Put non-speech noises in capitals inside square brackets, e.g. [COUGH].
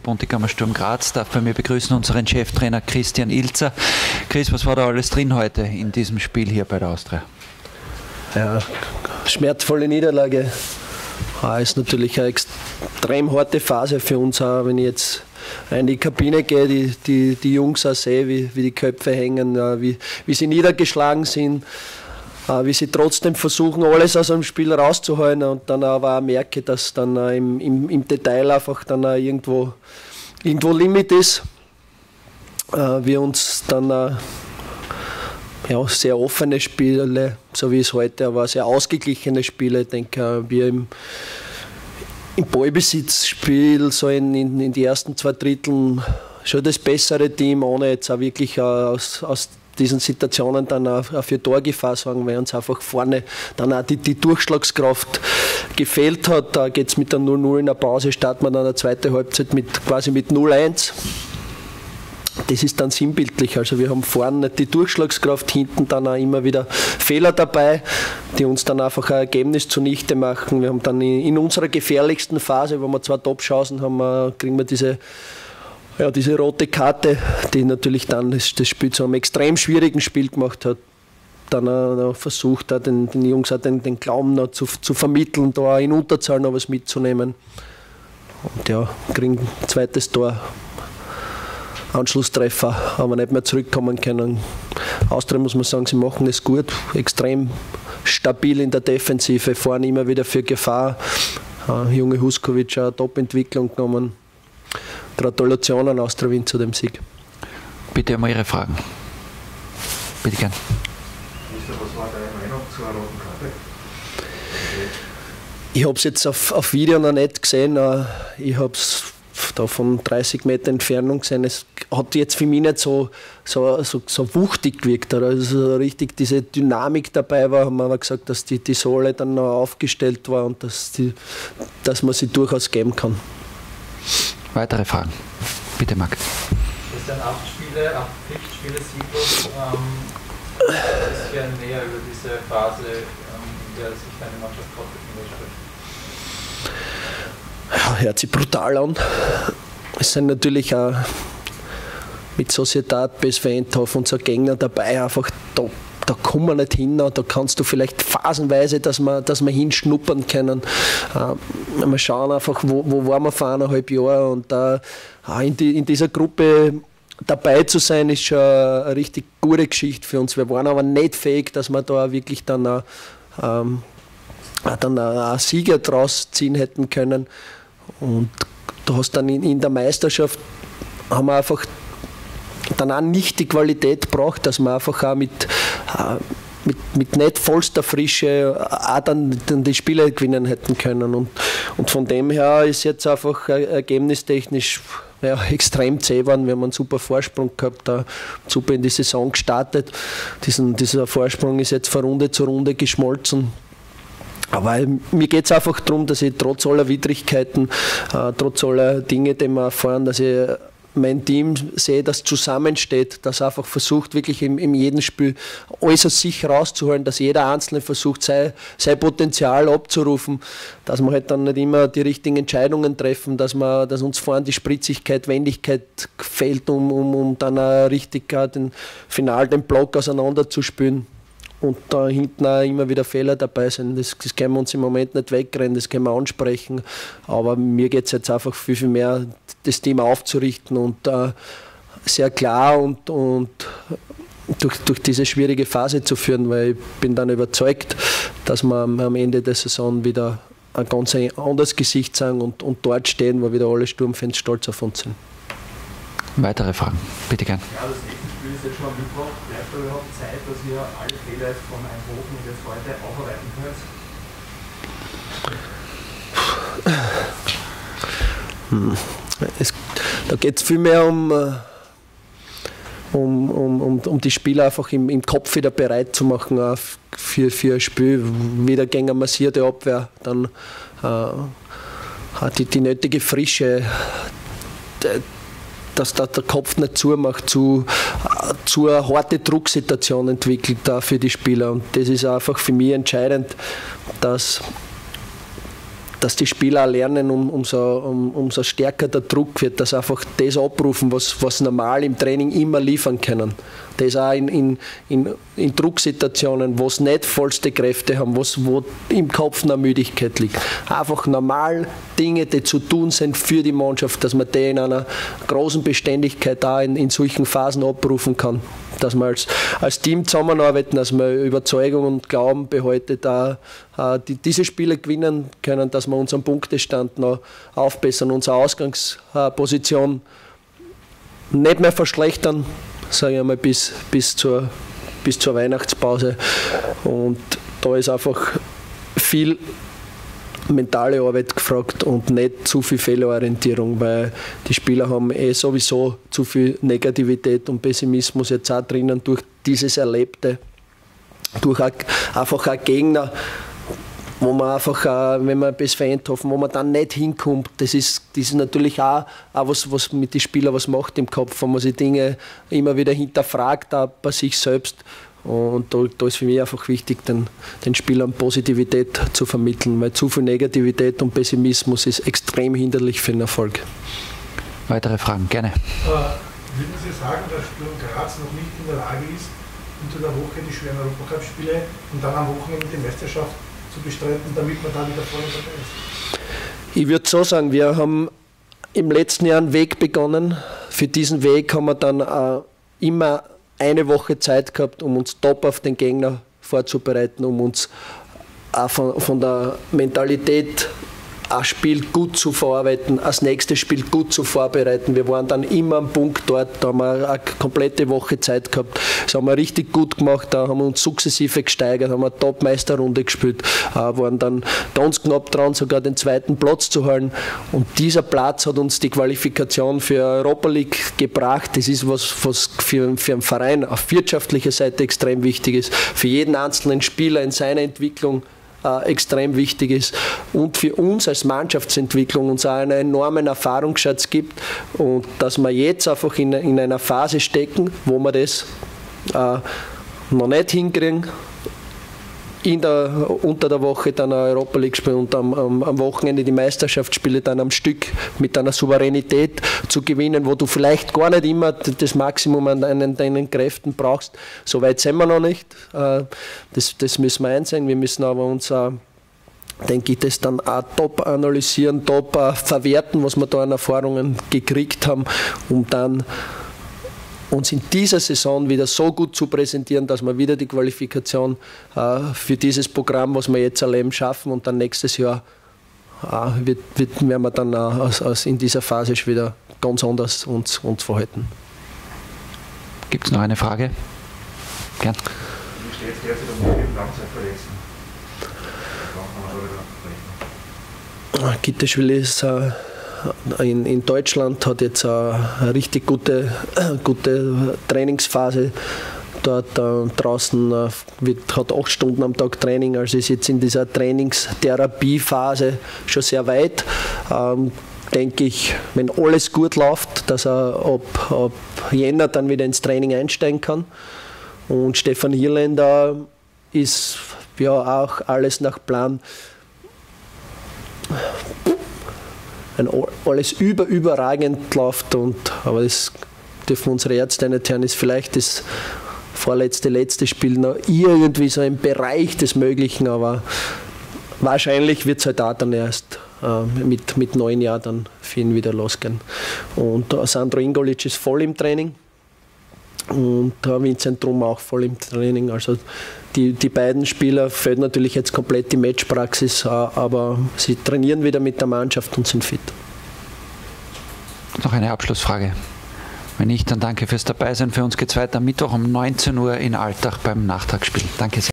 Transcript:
Bundekammer Sturm Graz darf bei mir begrüßen unseren Cheftrainer Christian Ilzer. Chris, was war da alles drin heute in diesem Spiel hier bei der Austria? Ja, schmerzvolle Niederlage. Ah, ist natürlich eine extrem harte Phase für uns, auch wenn ich jetzt in die Kabine gehe, die, die, die Jungs auch sehe, wie, wie die Köpfe hängen, wie, wie sie niedergeschlagen sind, wie sie trotzdem versuchen, alles aus einem Spiel rauszuholen und dann aber auch merke, dass dann im, im, im Detail einfach dann irgendwo, irgendwo Limit ist. Wir uns dann ja, sehr offene Spiele, so wie es heute war, sehr ausgeglichene Spiele. Ich denke, wir im, im Ballbesitzspiel, so in, in, in die ersten zwei Dritteln, schon das bessere Team, ohne jetzt auch wirklich aus, aus diesen Situationen dann auch für Torgefahr sagen, weil uns einfach vorne dann auch die, die Durchschlagskraft gefehlt hat. Da geht es mit der 0-0 in der Pause, startet man dann eine zweite Halbzeit mit quasi mit 0-1 das ist dann sinnbildlich. Also wir haben vorne die Durchschlagskraft, hinten dann auch immer wieder Fehler dabei, die uns dann einfach ein Ergebnis zunichte machen. Wir haben dann in unserer gefährlichsten Phase, wo wir zwei Top-Chancen haben, kriegen wir diese ja, diese rote Karte, die natürlich dann das, Spiel zu einem extrem schwierigen Spiel gemacht hat dann versucht hat, den, den Jungs auch den, den Glauben noch zu, zu vermitteln, da in Unterzahl noch was mitzunehmen. Und ja, kriegen ein zweites Tor Anschlusstreffer, aber nicht mehr zurückkommen können. Austria muss man sagen, sie machen es gut, extrem stabil in der Defensive, fahren immer wieder für Gefahr. Uh, junge Huskovic hat eine Top-Entwicklung genommen. Gratulationen Austria Wien zu dem Sieg. Bitte um Ihre Fragen. Bitte gern. Was war deine Meinung zur roten Karte? Ich habe es jetzt auf, auf Video noch nicht gesehen. Äh, ich habe es da von 30 Meter Entfernung gesehen. Es hat jetzt für mich nicht so, so, so, so wuchtig gewirkt. Also richtig diese Dynamik dabei war, haben wir aber gesagt, dass die, die Sohle dann noch aufgestellt war und dass, die, dass man sie durchaus geben kann. Weitere Fragen? Bitte, Marc. Das sind acht Spiele, acht Pflichtspiele sieglos. Ähm, ein bisschen näher über diese Phase, ähm, in der sich deine Mannschaft gerade befindet. Ja, hört sich brutal an. Es sind natürlich auch mit Sociedad, PSV Eindhoven und so Gegner dabei, einfach da, da kommen wir nicht hin, da kannst du vielleicht phasenweise, dass wir, dass wir hinschnuppern können. Äh, wir schauen einfach, wo, wo waren wir vor eineinhalb Jahren und äh, in, die, in dieser Gruppe dabei zu sein, ist schon eine richtig gute Geschichte für uns. Wir waren aber nicht fähig, dass wir da wirklich dann, auch, ähm, dann einen Sieger draus ziehen hätten können. Und du hast dann in, in der Meisterschaft haben wir einfach dann auch nicht die Qualität braucht, dass man einfach auch mit, mit, mit nicht vollster Frische auch dann, dann die Spiele gewinnen hätten können. Und, und von dem her ist jetzt einfach ergebnistechnisch ja, [LAUGHS] extrem zäh geworden. Wir haben einen super Vorsprung gehabt, da super in die Saison gestartet. Diesen, dieser Vorsprung ist jetzt von Runde zu Runde geschmolzen. Aber mir geht es einfach darum, dass ich trotz aller Widrigkeiten, äh, trotz aller Dinge, die wir erfahren, dass ich mein Team sehe, das zusammensteht, das einfach versucht, wirklich in, in jedem Spiel aus sich rauszuholen, dass jeder Einzelne versucht, sein, sein Potenzial abzurufen, dass wir halt dann nicht immer die richtigen Entscheidungen treffen, dass, wir, dass uns vorne die Spritzigkeit, Wendigkeit fehlt, um, um, um dann richtig den Final den Block auseinanderzuspülen und da hinten auch immer wieder Fehler dabei sind. Das, das können wir uns im Moment nicht wegrennen, das können wir ansprechen. Aber mir geht es jetzt einfach viel, viel mehr, das Thema aufzurichten und äh, sehr klar und, und durch, durch diese schwierige Phase zu führen, weil ich bin dann überzeugt, dass wir am Ende der Saison wieder ein ganz anderes Gesicht sagen und, und dort stehen, wo wieder alle Sturmfans stolz auf uns sind. Weitere Fragen, bitte gern. Ist jetzt schon Mittwoch. Bleibt da überhaupt Zeit, dass ihr alle Fehler von Eindhoven und jetzt heute aufarbeiten könnt? Hm. Es, da geht es vielmehr um, äh, um, um, um, um die Spieler einfach im, im Kopf wieder bereit zu machen für, für ein Spiel. Wieder gegen eine massierte Abwehr, dann äh, hat die, die nötige Frische, dass da der Kopf nicht zu, zu eine harte Drucksituation entwickelt für die Spieler. Und das ist einfach für mich entscheidend, dass dass die Spieler lernen, um, umso, um, umso stärker der Druck wird, dass einfach das abrufen, was, was normal im Training immer liefern können. Das auch in, in, in, in Drucksituationen, wo es nicht vollste Kräfte haben, wo im Kopf eine Müdigkeit liegt. Einfach normal Dinge, die zu tun sind für die Mannschaft, dass man die in einer großen Beständigkeit da in, in solchen Phasen abrufen kann. Dass man als, als Team zusammenarbeiten, dass man Überzeugung und Glauben behaltet, da die, diese Spiele gewinnen können, dass wir unseren Punktestand noch aufbessern, unsere Ausgangsposition nicht mehr verschlechtern, sage ich einmal, bis, bis, zur, bis zur Weihnachtspause. Und da ist einfach viel mentale Arbeit gefragt und nicht zu viel Fehlerorientierung, weil die Spieler haben eh sowieso zu viel Negativität und Pessimismus jetzt auch drinnen durch dieses Erlebte, durch einfach auch Gegner, wo man einfach, wenn man bis Eindhoven, wo man dann nicht hinkommt, das ist, das ist natürlich auch, auch was, was mit den Spielern was macht im Kopf, wenn man sich Dinge immer wieder hinterfragt, auch bei sich selbst. Und da, da, ist für mich einfach wichtig, den, den Spielern Positivität zu vermitteln, weil zu viel Negativität und Pessimismus ist extrem hinderlich für den Erfolg. Weitere Fragen, gerne. Äh, würden Sie sagen, dass Sturm Graz noch nicht in der Lage ist, unter der Woche die schweren Europacup-Spiele und dann am Wochenende die Meisterschaft zu bestreiten, damit man da wieder vorne dabei ist? Ich würde so sagen, wir haben im letzten Jahr einen Weg begonnen. Für diesen Weg haben wir dann äh, immer eine Woche Zeit gehabt, um uns top auf den Gegner vorzubereiten, um uns auch von, von der Mentalität ein Spiel gut zu verarbeiten, das nächste Spiel gut zu vorbereiten. Wir waren dann immer am Punkt dort, da haben wir eine komplette Woche Zeit gehabt. Das haben wir richtig gut gemacht, da haben wir uns sukzessive gesteigert, haben eine Top-Meisterrunde gespielt, äh, waren dann ganz knapp dran, sogar den zweiten Platz zu holen. Und dieser Platz hat uns die Qualifikation für Europa League gebracht. Das ist was, was für, für einen Verein auf wirtschaftlicher Seite extrem wichtig ist, für jeden einzelnen Spieler in seiner Entwicklung äh, extrem wichtig ist und für uns als Mannschaftsentwicklung uns auch einen enormen Erfahrungsschatz gibt und dass wir jetzt einfach in, in einer Phase stecken, wo wir das äh, noch nicht hinkriegen, in der, unter der Woche dann eine Europa League spielen und am, am, am Wochenende die Meisterschaftsspiele dann am Stück mit einer Souveränität zu gewinnen, wo du vielleicht gar nicht immer das Maximum an deinen, deinen Kräften brauchst. So weit sind wir noch nicht. Äh, das, das müssen wir einsehen. Wir müssen aber uns denke ich, das dann auch top analysieren, top verwerten, was wir da an Erfahrungen gekriegt haben, um dann uns in dieser Saison wieder so gut zu präsentieren, dass wir wieder die Qualifikation äh, für dieses Programm, was wir jetzt erleben, schaffen und dann nächstes Jahr äh, wird, wird, werden wir dann äh, aus, aus in dieser Phase schon wieder ganz anders uns, uns verhalten. Gibt es noch eine Frage? Gern. Wie steht es derzeit um die Langzeitverletzten? Gitteschwili ist äh, in, in Deutschland hat jetzt eine richtig gute, [COUGHS] gute Trainingsphase dort äh, draußen äh, wird, hat acht Stunden am Tag Training, also ist jetzt in dieser Trainingstherapiephase schon sehr weit. Ähm, denke ich, wenn alles gut läuft, dass er ab, ab Jänner dann wieder ins Training einsteigen kann. Und Stefan Hirländer ist ja auch alles nach Plan wenn alles über, überragend läuft. Und, aber das dürfen unsere Ärzte nicht hören, ist vielleicht das vorletzte, letzte Spiel noch irgendwie so im Bereich des Möglichen, aber wahrscheinlich wird es halt auch dann erst äh, mit, mit neun Jahren dann für ihn wieder losgehen. Und äh, Sandro Ingolic ist voll im Training und Vincent Drum auch voll im Training. Also die, die beiden Spieler fehlt natürlich jetzt komplett die Matchpraxis, äh, aber sie trainieren wieder mit der Mannschaft und sind fit. Noch eine Abschlussfrage. Wenn nicht, dann danke fürs Dabeisein. Für uns geht es weiter am Mittwoch um 19 Uhr in Alltag beim Nachtragsspiel. Danke sehr.